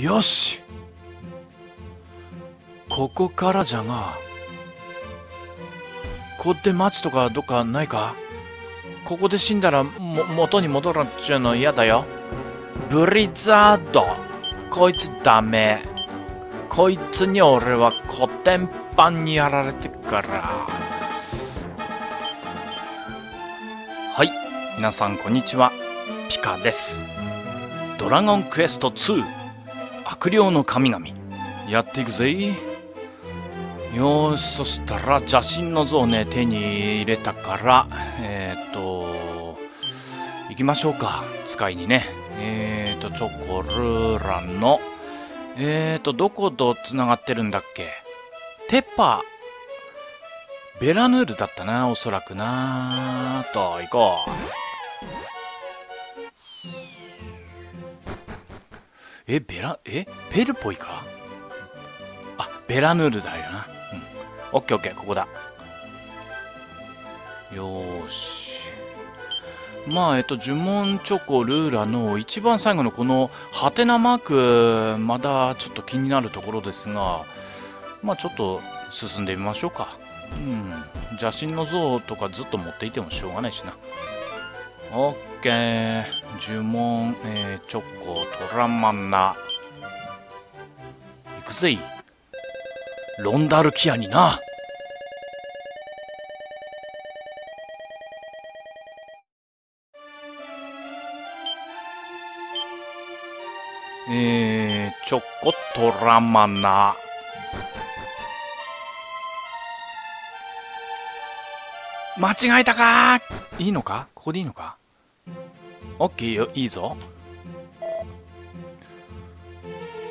よし。ここからじゃがここって町とかどっかないか？ここで死んだらも元に戻らっちゅうの嫌だよ。ブリザード。こいつダメ。こいつに俺はコテンパンにやられてから。はい。皆さんこんにちは。ピカです。ドラゴンクエスト2悪霊の神々。やっていくぜ。よしそしたら邪神の像をね手に入れたからえっ、と行きましょうか。使いにね。えっ、とチョコルーランの。えっ、とどことつながってるんだっけ。テッパー。ベラヌールだったなおそらくなと行こう。えベラえペルポイか？あベラヌールだよなうんオッケーオッケー、ここだ。よーし。まあ、えっと、呪文チョコルーラの一番最後のこのハテナマーク、まだちょっと気になるところですが、まあちょっと進んでみましょうか。うん。邪神の像とかずっと持っていてもしょうがないしな。オッケー。呪文、えー、チョコ、トラマンナ。行くぜロンダルキアにな。えー、チョコトラマンナ。間違えたかいいのか？ここでいいのか？オッケーよ、いいぞ。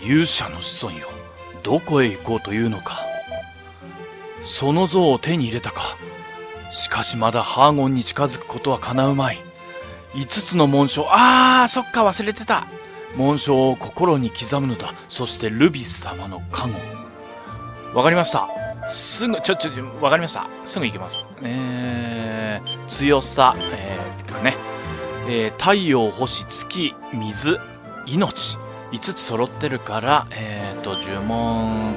勇者の子孫よ。どこへ行こうというのか。その像を手に入れたか。しかしまだハーゴンに近づくことはかなうまい。5つの紋章。あーそっか忘れてた。紋章を心に刻むのだ。そしてルビス様の加護。わかりました。すぐちょちょわかりました。すぐ行きます。えー、強さ。えー、えー、太陽星月水命。5つ揃ってるから、えっ、ー、と、呪文、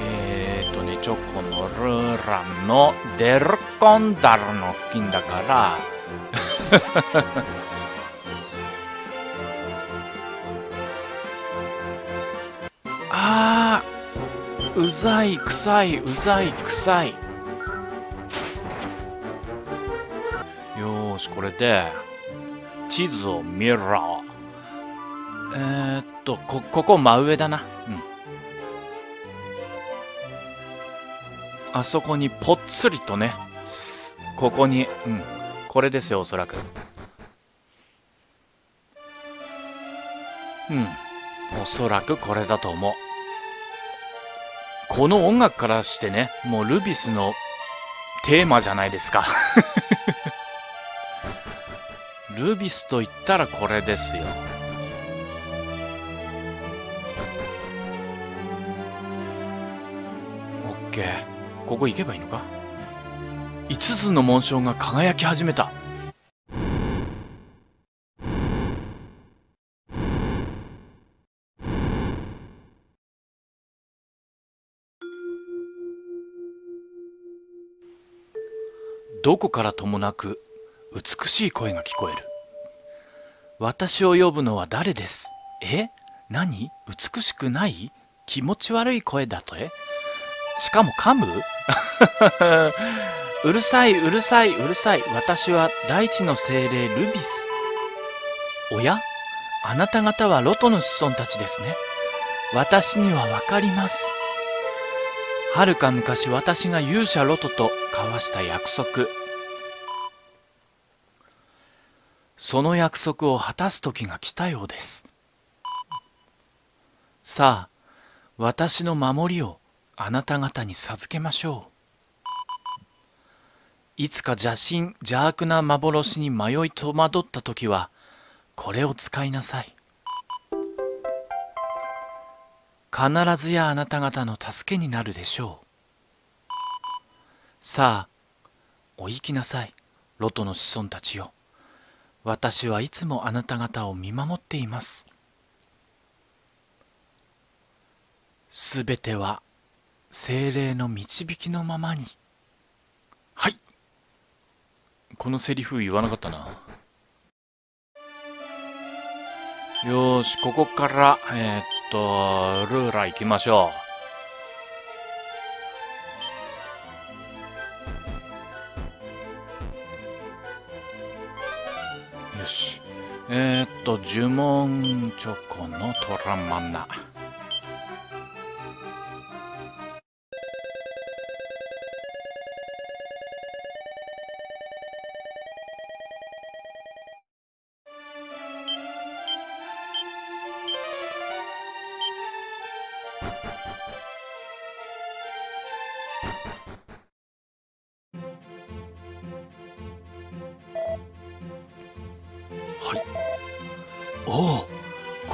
えっ、ー、とね、チョコのルーランのデルコンダルの付近だから、あー、うざい、臭い、うざい、臭い。よし、これで、地図を見ろ。えー、っと、こ、ここ真上だな。うん。あそこにぽっつりとね、ここに、うん。これですよ、おそらく。うん。おそらくこれだと思う。この音楽からしてね、もうルビスのテーマじゃないですかルビスと言ったらこれですよ。けここ行けばいいのか？5つの紋章が輝き始めた。どこからともなく美しい声が聞こえる。私を呼ぶのは誰です？え？何？美しくない？気持ち悪い声だと？えしかも噛む？うるさい、うるさい、うるさい。私は大地の精霊ルビス。おや？あなた方はロトの子孫たちですね。私にはわかります。はるか昔私が勇者ロトと交わした約束。その約束を果たす時が来たようです。さあ、私の守りをあなた方に授けましょう。いつか邪神邪悪な幻に迷い戸惑った時はこれを使いなさい。必ずやあなた方の助けになるでしょう。さあお行きなさいロトの子孫たちよ私はいつもあなた方を見守っています。すべては精霊の導きのままに。はい。このセリフ言わなかったな。よしここからえー、っとルーラ行きましょう。えー、っと呪文チョコのトラマナ。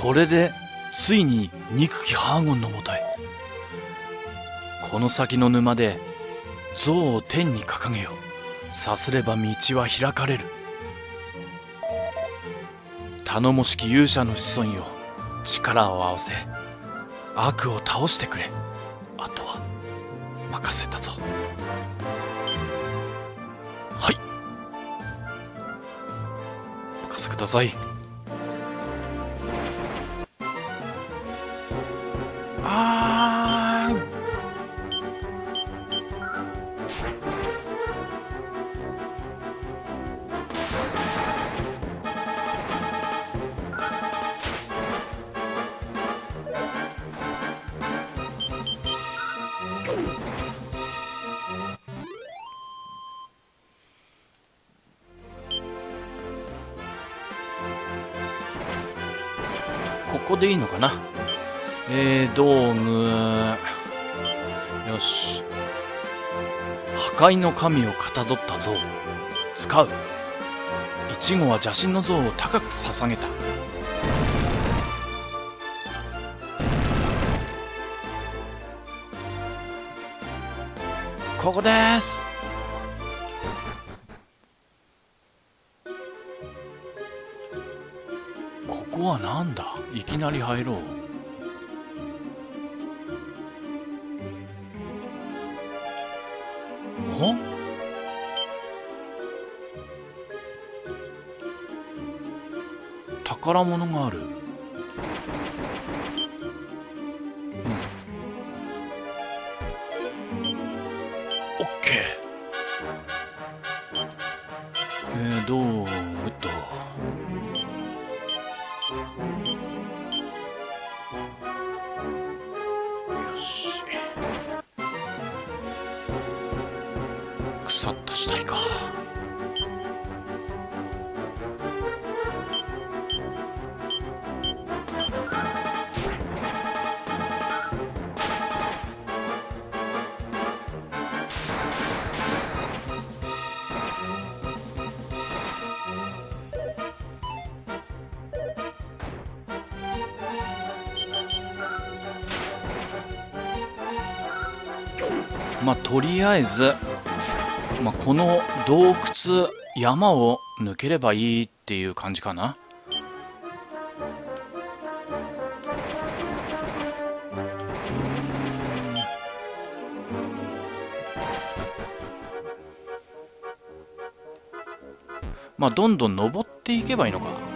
これでついに憎きハーゴンのもとへ。この先の沼で像を天に掲げよさすれば道は開かれる。頼もしき勇者の子孫よ。力を合わせ悪を倒してくれ。あとは任せたぞ。はい。任せください。あここでいいのかな？えー、道具よし。破壊の神をかたどった像。使う。イチゴは邪神の像を高く捧げた。ここです。ここはなんだ？いきなり入ろう。宝物がある。まあとりあえず、まあ、この洞窟山を抜ければいいっていう感じかな。まあどんどん登っていけばいいのか。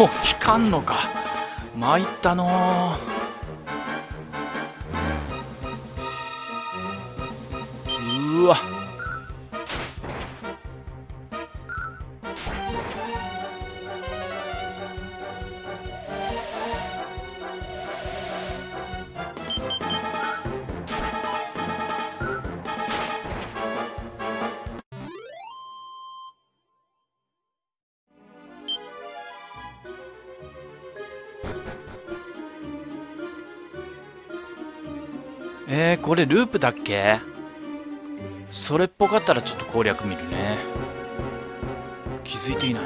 お引かんのか。参ったの。うわ。れループだっけ？それっぽかったらちょっと攻略見るね。気づいていない。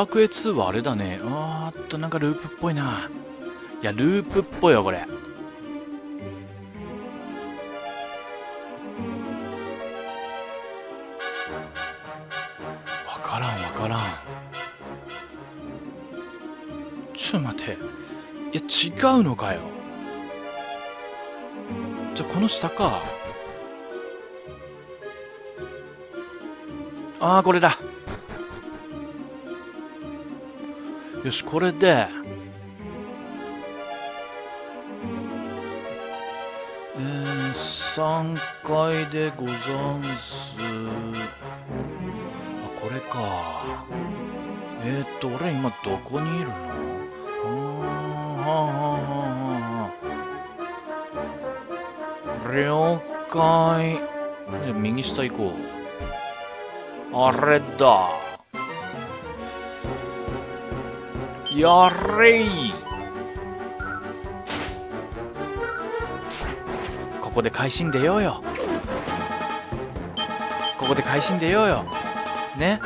ラクエ2はあれだね。あーっとなんかループっぽいな。いやループっぽいよこれ。わからんわからん。ちょっと待って。いや違うのかよ。じゃこの下か。ああこれだ。よしこれで。えー、3階でござんす。あこれか。えー、っと俺今どこにいるの？はあはあはあはあ了解。じゃあ右下行こう。あれだ。やれい。ここで会心出ようよ。ここで会心出ようよ。ね。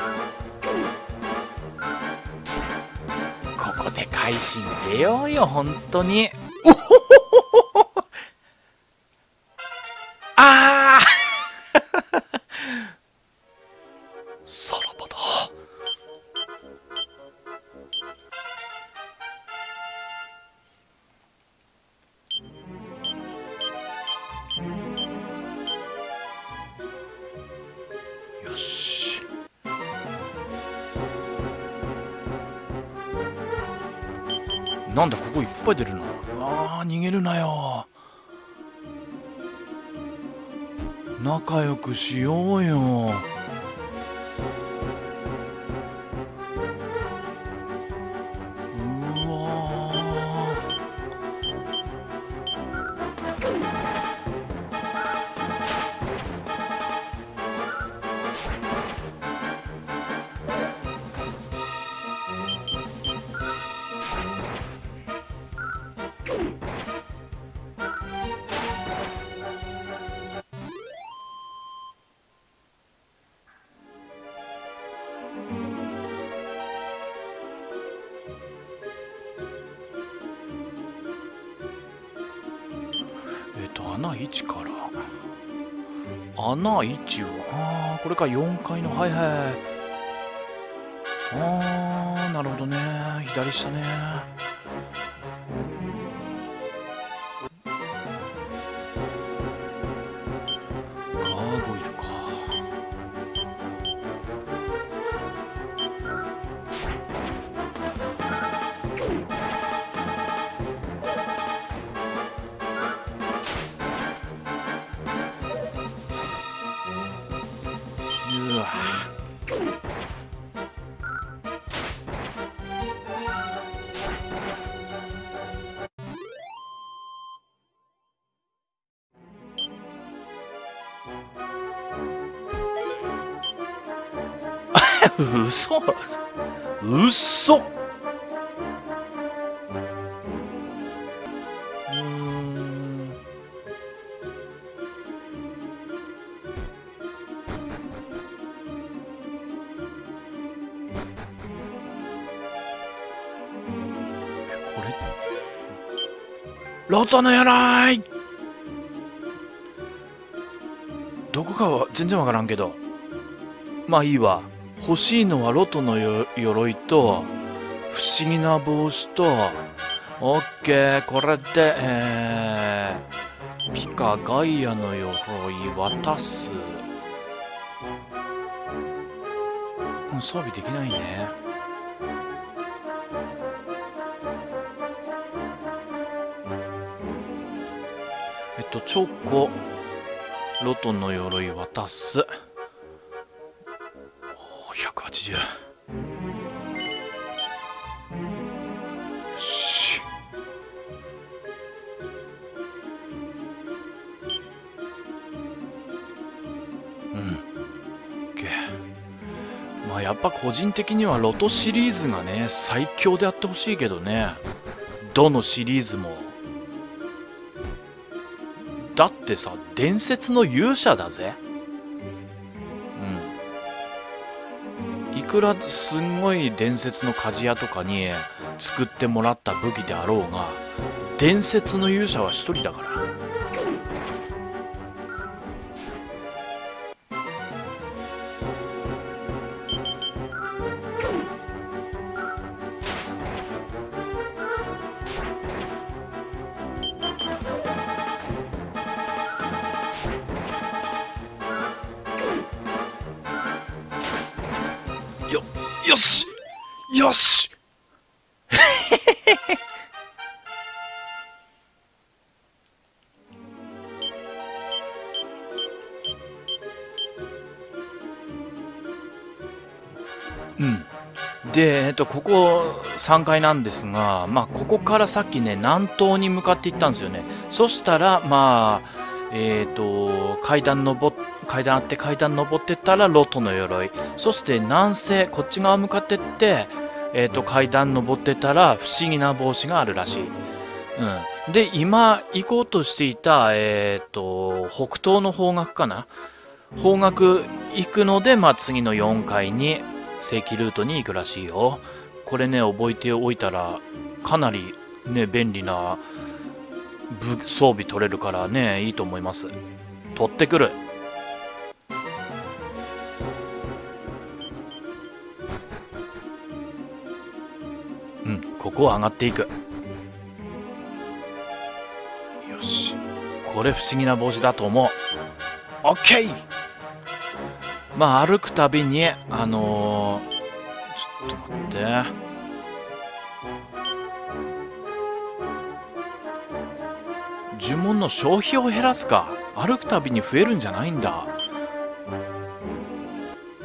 ここで会心出ようよ本当に。おほほなんだここいっぱい出るな。あー逃げるなよ。仲良くしようよ。穴1から。穴1をああこれか4階のはいはいああなるほどね。左下ね。嘘。嘘。うん。これ？ロトのやない。どこかは全然わからんけど。まあいいわ。欲しいのはロトのよ鎧と不思議な帽子とオッケー。これでえー、ピカガイアの鎧渡す。もうん装備できないね。えっとチョコ。ロトの鎧渡す。おー180よし。うん。OK まあやっぱ個人的にはロトシリーズがね最強であってほしいけどね。どのシリーズも。ってさ、伝説の勇者だぜ。うん。いくらすんごい伝説の鍛冶屋とかに作ってもらった武器であろうが、伝説の勇者は一人だから。と、ここ3階なんですが、まあ、ここからさっきね、南東に向かって行ったんですよね。そしたら、まあ、えっ、と、階段登っ、階段あって階段登ってったらロトの鎧。そして南西、こっち側向かってって、えっ、と、階段登ってったら不思議な帽子があるらしい。うん。で、今行こうとしていた、えっ、と、北東の方角かな？方角行くので、まあ、次の4階に正規ルートに行くらしいよ。これね、覚えておいたら、かなりね、便利な武装備取れるからね、いいと思います。取ってくる。うん、ここを上がっていく。よし。これ不思議な帽子だと思う。オッケーまあ歩くたびに、あのー、っと待って。呪文の消費を減らすか。歩くたびに増えるんじゃないんだ。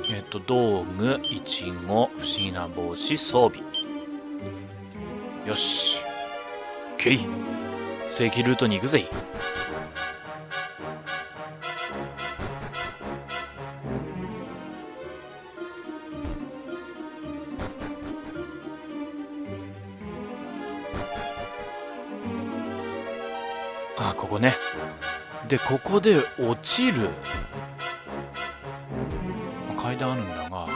えっと、道具、いちご、不思議な帽子、装備。よし。ケイ。正規ルートに行くぜ。で、ここで落ちる。階段あるんだが。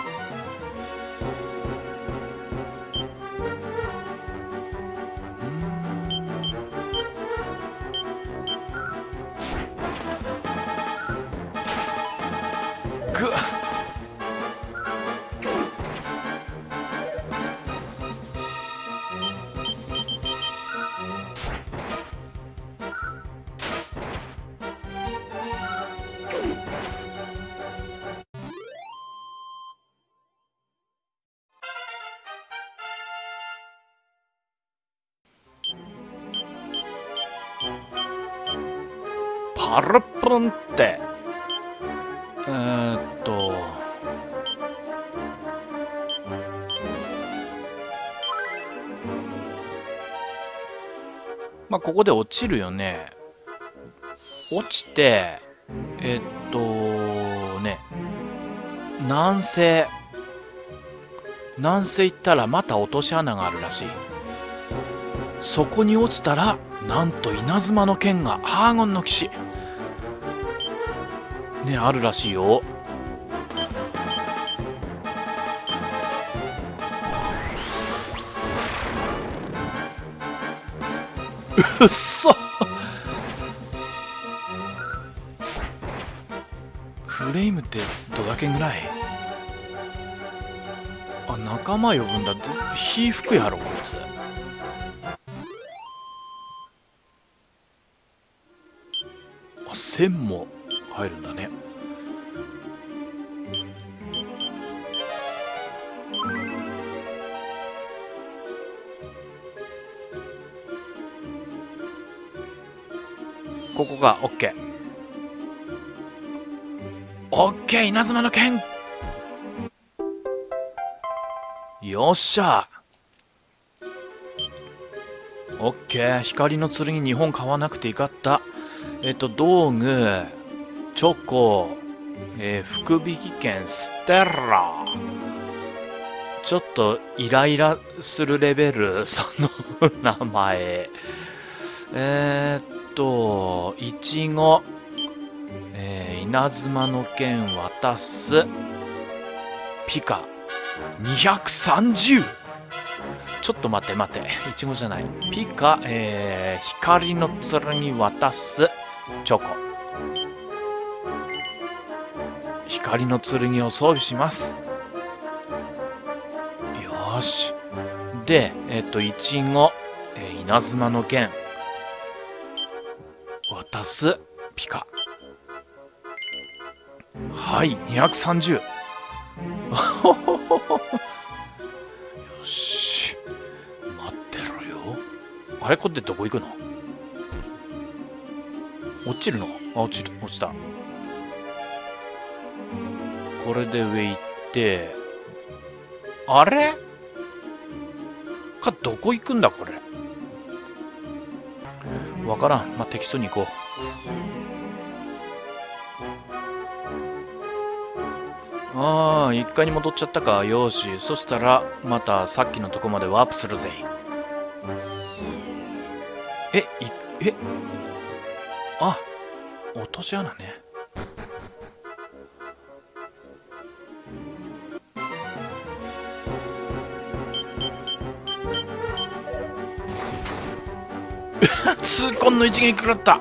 ぐっパルプンって。えー、っと。まあ、ここで落ちるよね。落ちて、えっと、ね、南西。南西行ったらまた落とし穴があるらしい。そこに落ちたら、なんと稲妻の剣がハーゴンの騎士。ね、あるらしいよ。うっそフレームってどだけぐらい？あ仲間呼ぶんだ火吹くやろこいつ。あ線も入るんだねここが OK。OK! 稲妻の剣よっしゃ OK! 光の剣2本買わなくていかった。えっと、道具、チョコ、えー福引券、ステラ。ちょっとイライラするレベル、その名前。えー、っと、いちご、えー稲妻の剣渡す、ピカ。230! ちょっと待って待って。いちごじゃない。ピカ、えー、光の剣渡すチョコ。光の剣を装備します。よし。で、えっ、と、いちご、えー、稲妻の剣。渡すピカ。はい、230。よし。待ってろよ。あれこれでどこ行くの？落ちるの？あ、落ちる。落ちた。これで上行って、あれ？か、どこ行くんだ、これ？わからん。まあ、適当に行こう。ああ、一階に戻っちゃったか。よし。そしたら、またさっきのとこまでワープするぜ。え、い、え？あ、落とし穴ね。痛恨の一撃食らった。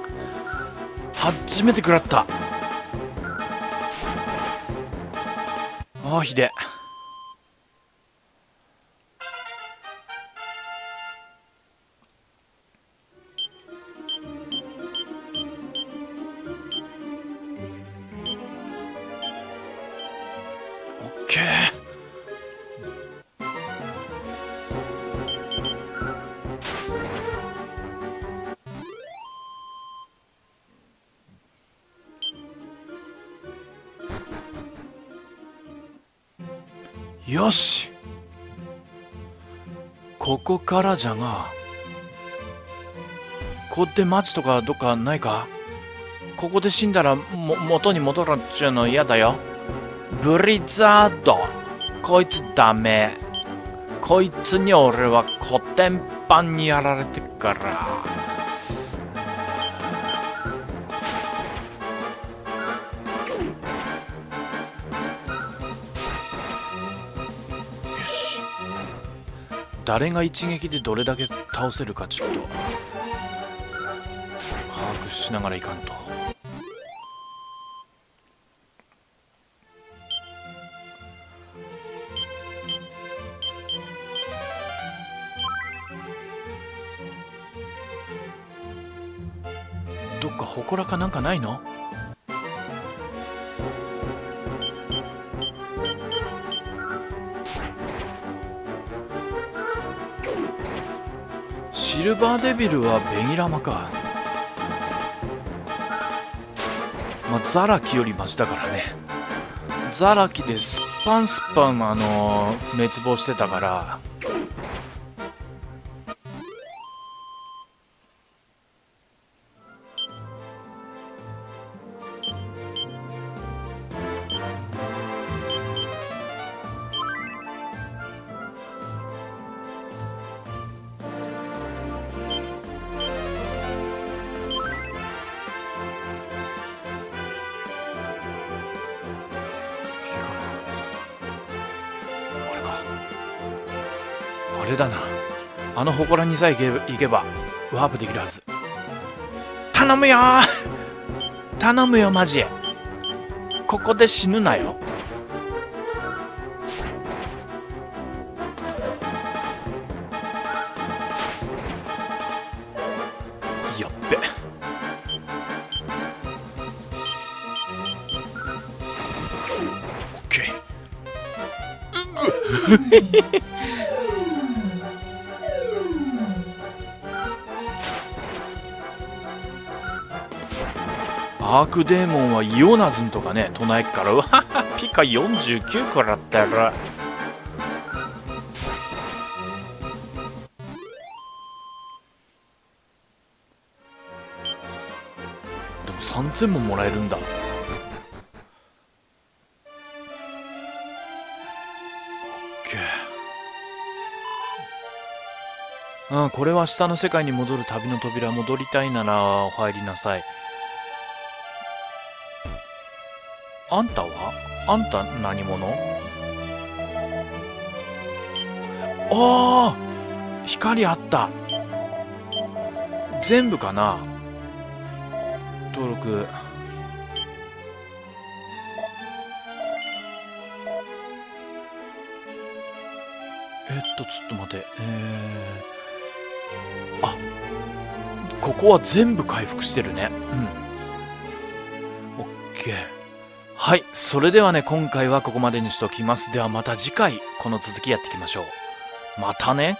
初めて食らった。ああひで。よし。ここからじゃがここって町とかどっかないか？ここで死んだらも元に戻らっちゅうの嫌だよ。ブリザード。こいつダメ。こいつに俺はコテンパンにやられてから。誰が一撃でどれだけ倒せるかちょっと把握しながらいかんと。どっか祠かなんかないの？バーデビルはベギラマか。まあ、ザラキよりマシだからね。ザラキでスッパンスッパン、あのー、滅亡してたから、あの祠にさえ行けばワープできるはず。頼むよ頼むよマジここで死ぬなよ。やっべオッケー。アークデーモンはイオナズンとかね唱えっからうわ ピカ49個らったらでも3000ももらえるんだ。うん、これは下の世界に戻る旅の扉戻りたいならお入りなさい。あんたは？あんた何者？おー光あった。全部かな？登録。えっとちょっと待って。えー、あここは全部回復してるね。うん。オッケー。はいそれではね今回はここまでにしときます。ではまた次回この続きやっていきましょう。またね。